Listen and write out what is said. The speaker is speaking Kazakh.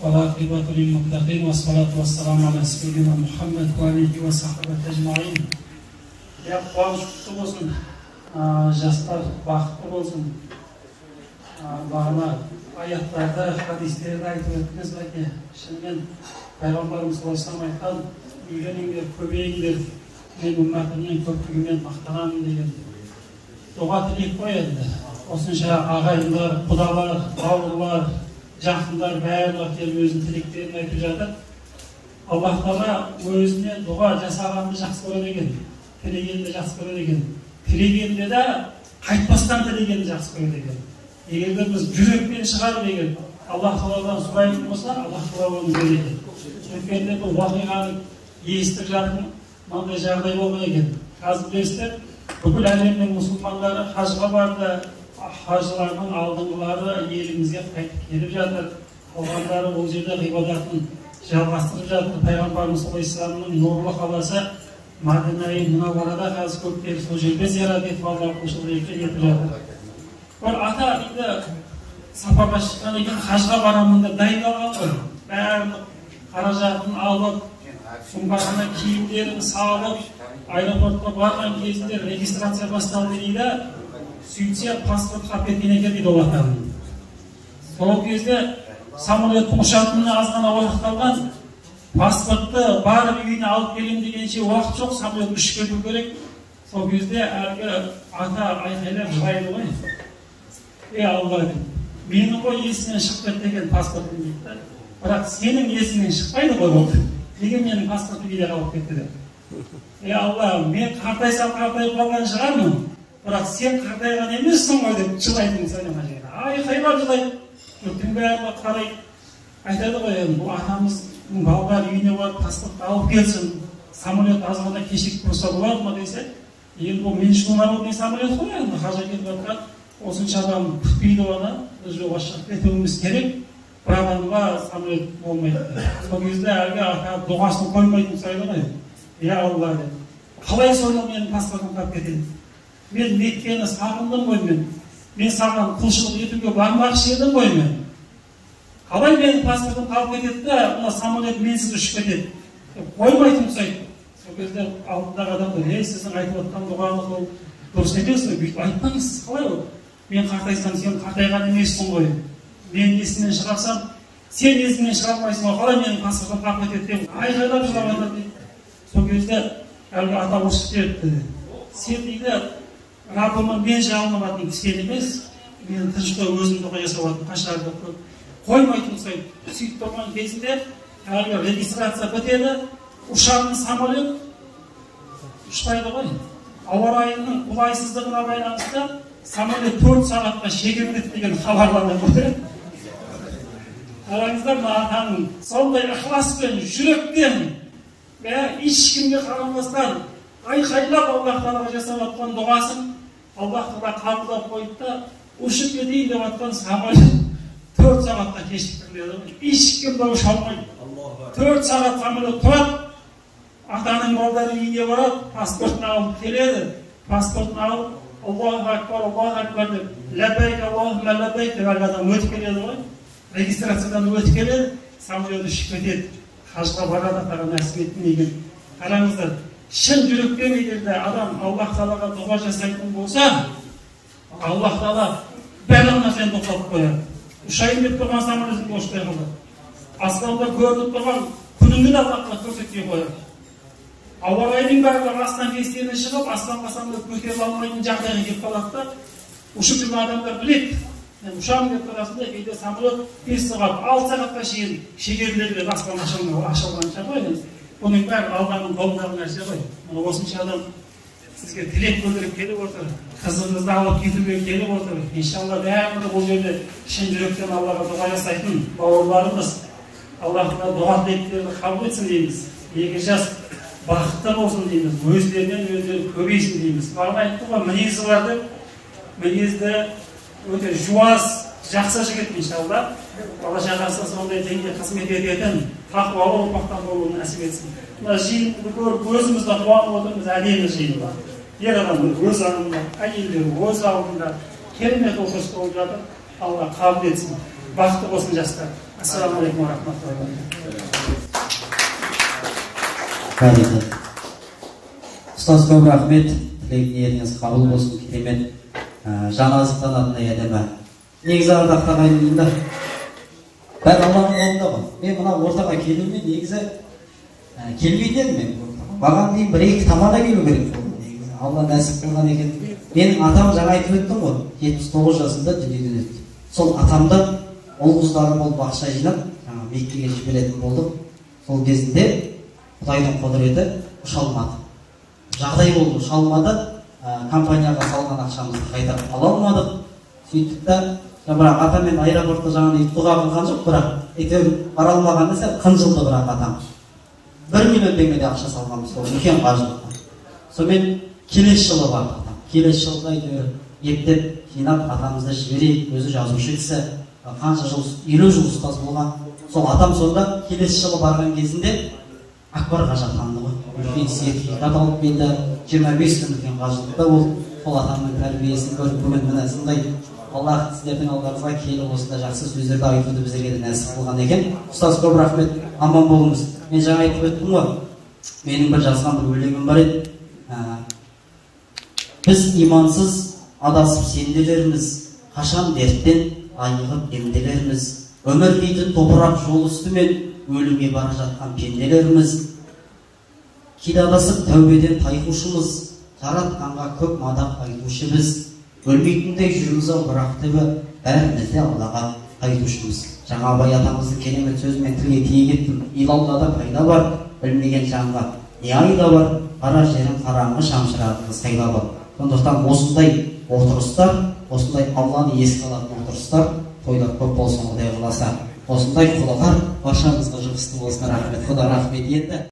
والعاقبة للمتقين والصلاة والسلام على سيدنا محمد وآله وصحبه أجمعين иә қуанышты болсын ә, жастар бақытты болсын ә, бағана аяттарды хадистерді айтып өттіңіз бәке шынымен пайғамбарымыз саллаллаху айтқан үйленіңдер көбейіңдер мен үмбәтімнің көптігімен мақтанамын деген дұға тілек қой енді осынша ағайындар құдалар бауырлар жақындар барлығы келіп өзінің тілектерін айтып жатыр. Аллах тағала өзіне дұға жасағанды жақсы көреді екен тілегенді жақсы көреді екен. Тілегенде де қайтпастан тілегенді жақсы көреді екен. Егер де біз жүрекпен шығарып егер аллах тағаладан сұрайтын болса аллах тағала оны береді өткенде бір уақиғаны естіп жатырмын мынандай жағдай болған екен. Қазір білесіздер бүкіл әлемнің мұсылмандары хажға барды хажылардың алдыңғылары елімізге қайтып келіп жатыр қалғандары ол жерде ғибадатын жалғастырып жатыр пайғамбарымыз саллаллаху нұрлы қаласы мәдина мұнавварада қазір көптері сол жерде зиярат етіп алла құлшылық етіп жатыр бір ата дейді сапарға шыққан екен хажға барамын деп дайындалған ғой барлық қаражатын алып сумбасына киімдерін салып аэропортқа барған кезінде регистрация басталды дейді сөйтсе паспорт қалып кеткен екен дейді атаның сол кезде самолеттің ұшатынына аз ғана уақыт қалған паспортты барып үйіне алып келемін дегенше уақыт жоқ самолет ұшып кету керек сол кезде әлгі ата айқайлап жылайды ғой ей алла менің ғой есімнен шығып кетті екен паспортым дейді да бірақ сенің есіңнен шықпайды ғой ол неге менің паспортым үйде қалып кетті деп ей алла мен қартайсам қартайып қалған шығармын бірақ сен қартайған емессің ғой деп жылайды мысалы ана жерде айқайлап жылайды. Жұрттың барлығы қарайды айтады ғой енді бұл атамыздың балалар үйіне барып паспортты алып келсін. Самолет аз ғана кешігіп тұрса болады ма? десе енді бұл международный самолет қой енді? Хажға кетіп жатқан осынша адам күтпейді оны біз жоға шығып кетуіміз керек. Бір адамға самолет болмайды. Сол кезде әлгі ата дұғасын қоймайтын сұрайды ғой. Иә алла деп. Қалай сонда менің паспортымды алып кетеді мен меккені сағындым ғой мен. Мен саған құлшылық етуге бармақшы едім ғой мен. Қалай менің паспортым қалып кетеді да мына самолет менсіз ұшып кетеді? Деп қоймайтын ұқсайды сол кезде алдындағы адамдар ей сіздің айтып отқан дұғаңыз ол дұрыс емес қой бүйтіп айтпаңыз қалай ол? Мен қартайсам сен қартайған емессің ғой. Мен есімнен шығарсам сен есіңнен шығармайсың ғой. Қалай менің паспортым қалып кетеді деп айқайлап жылап айтады дейді сол кезде әлгі ата ұрысып жіберіпті. Сен дейді раббыма мен жалыныватырмын сен емес. Мен тыныштау өзім дұға жасап жатырмын қанша қоймайтын ұқсайды сөйтіп тұрған кезінде әлгі регистрация бітеді ұшатын самолет. Ұшпайды ғой. Ауа райының қолайсыздығына байланысты самолет төрт сағатқа шегеріледі деген хабарлама ғой қараңыздар мына атаның сондай ықыласпен жүрекпен иә ешкімге қарамастан айқайлап аллах тағалаға жасап жатқан дұғасын аллах тағала қабылдап қойды да ұшып кетейін деп жатқан самолет төрт сағатқа кешіктіріледі ешкім ұша алмайды төрт сағат самолет тұрады атаның балдары үйіне барады паспортын алып келеді паспортын алып аллаху акбар аллаху акбар деп ләббайк аллахума ләббайк деп әлгі адам өтіп келеді ғой регистрациядан өтіп келеді самолет ұшып кетеді хажға барады атаға нәсіп еттім деген қараңыздар шын жүрекпен егер де адам аллах тағалаға дұға жасайтын болса аллах тағала барлық нәрсені тоқтатып қояды ұшайын деп тұрған самолетіңді ұшпай қалады аспанда көрініп тұрған күніңді де аллахқа көрсетпей қояды ауа райының барлығы астан кестені шығып аспанға самолет көтеріле алмайтын жағдайға келіп қалады да ұшып жүрген адамдар біледі ұшамын деп тұрасың да кейде самолет бес сағат алты сағатқа шейін шегеріле береді аспан ашылғанша ғой енді. Бұның бәрі алланың қолындағы нәрсе ғой. Мына осынша адам сізге тілек білдіріп келіп отыр қызыңызды алып кетуге келіп отыр. Иншалла бәрібір бұл жерде шын жүректен аллаға дұға жасайтын бауырларымыз аллах тағала дұға тілектерді қабыл етсін дейміз. Екі жас бақытты болсын дейміз өздерінен өздері көбейсін дейміз. Бағана айтты ғой мінезі бар деп. Мінезді өте жуас жақсы жігіт иншалла. Бала шағасы сондай дінге қызмет ететін тақуалы болуын нәсіп етсін мына жиынды көріп өзіміз де қуанып отырмыз әдемі жиын бар ер адамдар өз алдында әйелдер өз алдында керемет отырыс болып жатыр алла қабыл етсін бақытты болсын жастар ассалаумағалейкум бәрекелді ұстаз көп рахмет тілек ниетіңіз қабыл болсын керемет. Ә, жаны азықтанатындай әдемі негізі ардақты ағайын деймін да бәрі алланың қолында ғой мен мына ортаға келуіме негізі ә, келмейтін едім мен маған дейін бір екі тамада келу керек болды негізі алла нәсіп қылған екен менің атам жаңа айтып өттім ғой жетпіс тоғыз жасында дүниеден өтті сол атамды ұл қыздары болып ақша жинап жаңағы меккеге жіберетін болдық сол кезінде құдайдың құдіреті ұша алмады жағдай болды ұша алмады компанияға салған ақшамызды қайтарып ала алмадық сөйттік та бірақ атаммен аэропортта жаңағыдай дұға қылған жоқ бірақ әйтеуір бара алмағанда сәл қынжылды бірақ атам бір миллион теңгедей ақша салғанбыз сол үлкен қажылыққа сонымен келесі жылы бардық атам келесі жылы әйтеуір ептеп жинап атамызды жіберейік өзі жазушы кісі қанша жыл елу жыл ұстаз болған сол атам сонда келесі жылы барған кезінде акбар қажы атанды ғой үлкен сертификат алып келді жиырма бес күн үлкен қажылықта болды сол атамның тәрбиесін көріп бүгін міне сондай аллах сіздердің алдарыңызға келіп осындай жақсы сөздерді айтуды біздерге де нәсіп қылған екен. Ұстаз көп рахмет аман болыңыз. Мен жаңа айтып өттім ғой. Менің бір жазған бір өлеңім бар еді. Ә, біз имансыз адасып сенделерміз қашан дерттен айығып емделерміз? Өмір дейтін топырақ жол үстімен өлімге бара жатқан пенделерміз кейде адасып тәубеден тайқушымыз жаратқанға көп мадақ айтушы біз өлмейтіндей жүрміз ау бірақ түбі бәріміз де аллаға қайтушымыз жаңа абай атамыздың керемет сөзімен тілге тиек еттім илаллада пайда бар білмеген жанға не айда бар қара жерін қараңғы шамшырағыңыз сайла бар сондықтан осындай отырыстар осындай алланы еске алатын отырыстар тойлар көп болсын құдай қаласа осындай құдалар баршамызға жұғысты болсын рахмет құда рахмет енді